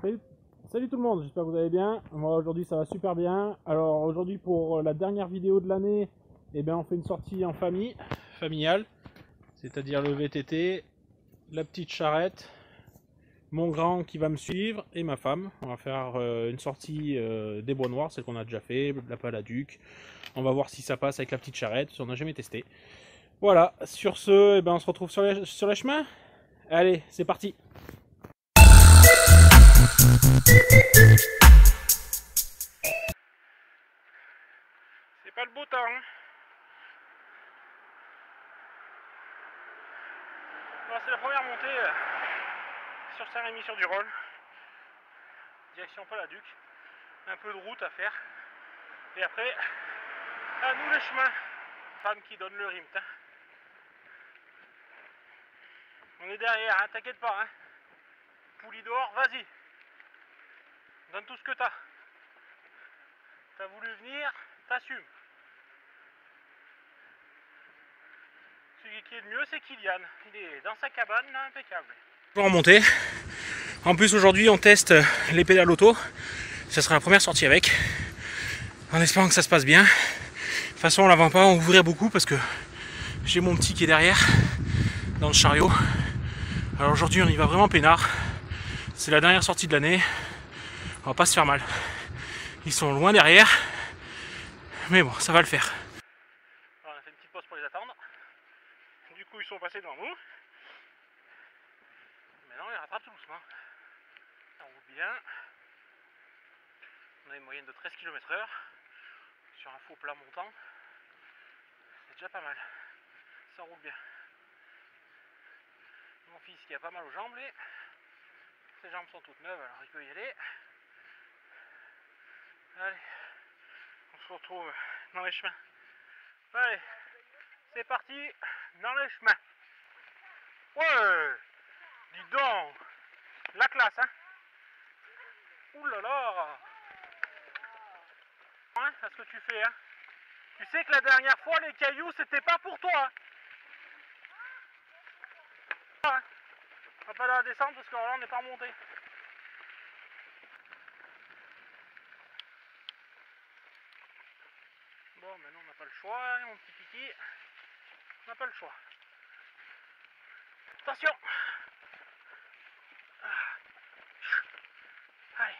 Salut, tout le monde, j'espère que vous allez bien. Moi aujourd'hui ça va super bien. Alors aujourd'hui pour la dernière vidéo de l'année, eh bien on fait une sortie en famille, familiale, c'est-à-dire le VTT, la petite charrette, mon grand qui va me suivre et ma femme. On va faire euh, une sortie euh, des bois noirs, celle qu'on a déjà fait, la paladuc. On va voir si ça passe avec la petite charrette, on n'a jamais testé. Voilà, sur ce, eh ben, on se retrouve sur sur les chemins. Allez, c'est parti C'est pas le beau temps. Hein. c'est la première montée euh, sur Saint-Rémy sur du Rhône. Direction Paladuc. Un peu de route à faire. Et après, à nous les chemins. Femme qui donne le rimt. Hein. On est derrière, hein, t'inquiète pas. Hein. Poulidor, vas-y. Donne tout ce que t'as. T'as voulu venir, t'assumes. Celui qui est le mieux, c'est Kylian. Il est dans sa cabane, là, impeccable. Pour remonter. En plus, aujourd'hui, on teste les pédales auto. Ça sera la première sortie avec. En espérant que ça se passe bien. De toute façon, on la vend pas, on ouvrait beaucoup parce que j'ai mon petit qui est derrière, dans le chariot. Alors aujourd'hui, on y va vraiment peinard. C'est la dernière sortie de l'année. On va pas se faire mal. Ils sont loin derrière. Mais bon, ça va le faire. on a fait une petite pause pour les attendre. Du coup, ils sont passés devant nous. Maintenant, ils rattrapent tout doucement. On roule bien. On a une moyenne de 13 km h sur un faux plat montant. C'est déjà pas mal. Ça roule bien. Mon fils qui a pas mal aux jambes, lui. Ses jambes sont toutes neuves, alors il peut y aller. Allez, on se retrouve dans les chemins. Allez, c'est parti dans les chemins. Ouais, dis donc, la classe, hein. Ouh là là. Hein, ce que tu fais, hein. Tu sais que la dernière fois, les cailloux, c'était pas pour toi. Hein. On va pas la descendre parce que là, on n'est pas remonté. Maintenant on n'a pas le choix, hein, mon petit kiki. On n'a pas le choix. Attention ah. Allez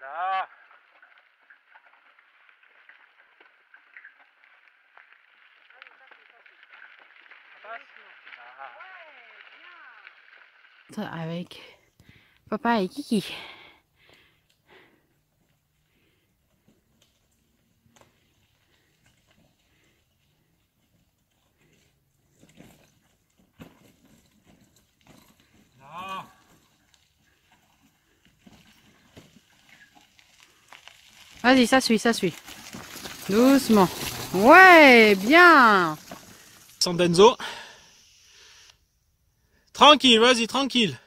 Là avec papa et Kiki. Vas-y, ça suit, ça suit. Doucement. Ouais, bien. Sandenzo. Tranquille, vas-y, tranquille.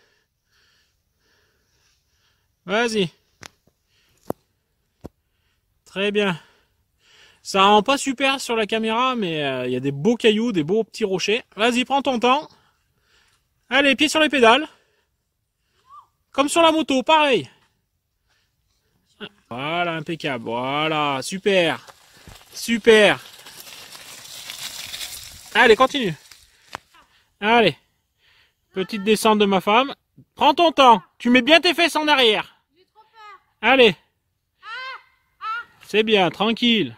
Vas-y. Très bien. Ça rend pas super sur la caméra, mais euh, il y a des beaux cailloux, des beaux petits rochers. Vas-y, prends ton temps. Allez, pied sur les pédales. Comme sur la moto, pareil. Voilà, impeccable. Voilà, super. Super. Allez, continue. Allez. Petite descente de ma femme. Prends ton temps. Tu mets bien tes fesses en arrière. Allez. C'est bien, tranquille.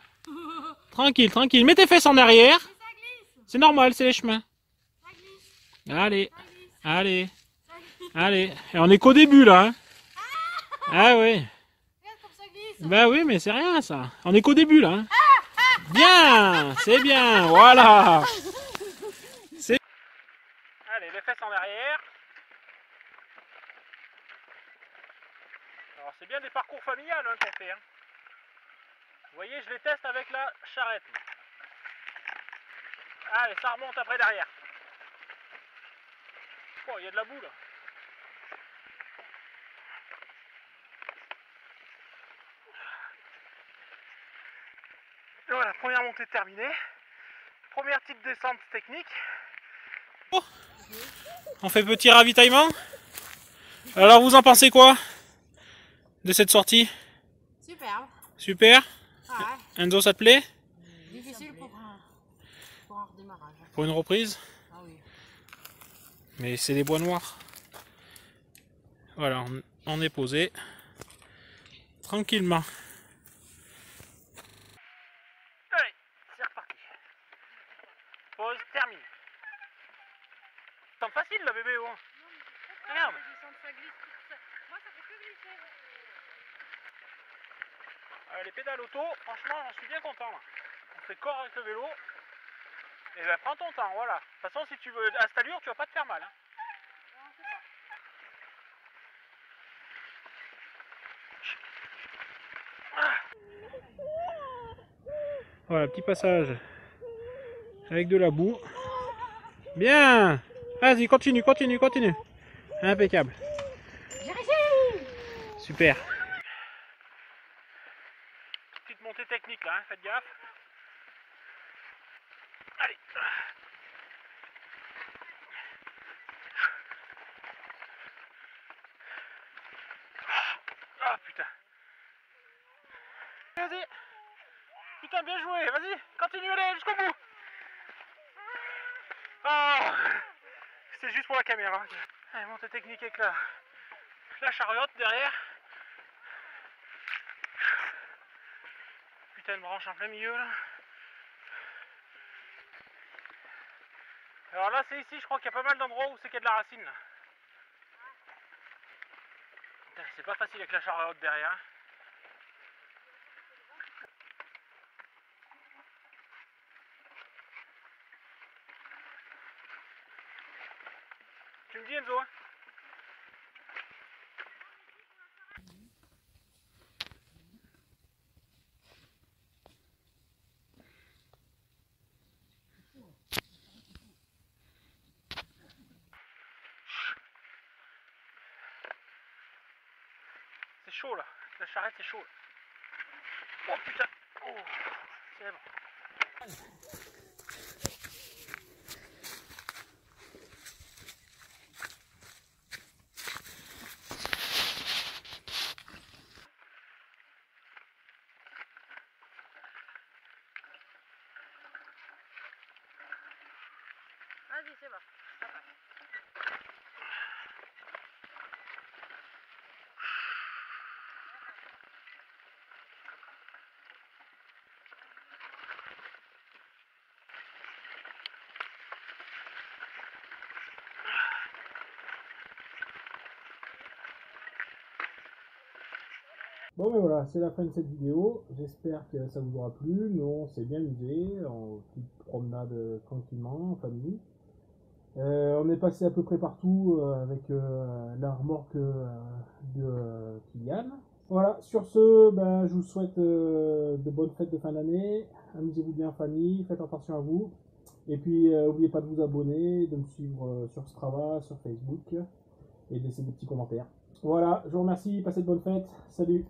Tranquille, tranquille. Mets tes fesses en arrière. C'est normal, c'est les chemins. Allez. Allez. Allez. Et on est qu'au début là. Hein. Ah oui. Bah oui, mais c'est rien ça. On est qu'au début là. Hein. Bien, c'est bien, voilà. Allez, les fesses en arrière. Alors c'est bien des parcours familiales hein, qu'on fait. Hein. Vous voyez, je les teste avec la charrette. Allez, ça remonte après derrière. Oh, il y a de la boue Voilà, première montée terminée. Première petite descente technique. Oh. On fait petit ravitaillement. Alors vous en pensez quoi de cette sortie? Super. Super Enzo, ça te plaît? Difficile pour un, pour un redémarrage. Pour une reprise? Ah oui. Mais c'est des bois noirs. Voilà, on, on est posé. Tranquillement. Allez, c'est reparti. Pause terminée. Temps facile là bébé oh. Merde. Euh, les pédales auto, franchement j'en suis bien content. On fait corps avec le vélo. Et ben prends ton temps, voilà. De toute façon si tu veux à cette allure tu vas pas te faire mal. Hein. Voilà, petit passage avec de la boue. Bien Vas-y, continue, continue, continue. Impeccable. Super. Petite montée technique là, hein, faites gaffe. Allez. Ah putain. Vas-y. Putain, bien joué. Vas-y, continue, allez, jusqu'au bout. Ah. C'est juste pour la caméra. Allez, montée technique avec la, chariote derrière. Putain de branche en plein milieu là. Alors là c'est ici, je crois qu'il y a pas mal d'endroits où c'est qu'il y a de la racine C'est pas facile avec la chariote derrière. C'est chaud là, la charrette c'est chaud. Oh. C'est bon. Bon ben voilà, c'est la fin de cette vidéo. J'espère que ça vous aura plu. Nous on s'est bien amusé en petite promenade tranquillement en famille. Euh, on est passé à peu près partout euh, avec euh, la remorque de Kylian. Voilà, sur ce, ben, je vous souhaite de bonnes fêtes de fin d'année. Amusez-vous bien en famille, faites attention à vous. Et puis, n'oubliez pas de vous abonner, de me suivre sur Strava, sur Facebook et de laisser des petits commentaires. Voilà, je vous remercie, passez de bonnes fêtes. Salut.